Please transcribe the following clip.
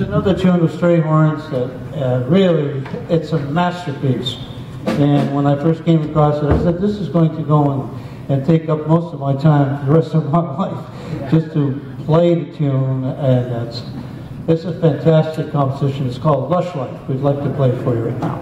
It's another tune of Strayhorn's that uh, really, it's a masterpiece. And when I first came across it, I said, this is going to go and, and take up most of my time the rest of my life just to play the tune. And it's, it's a fantastic composition. It's called Lush Life. We'd like to play it for you right now.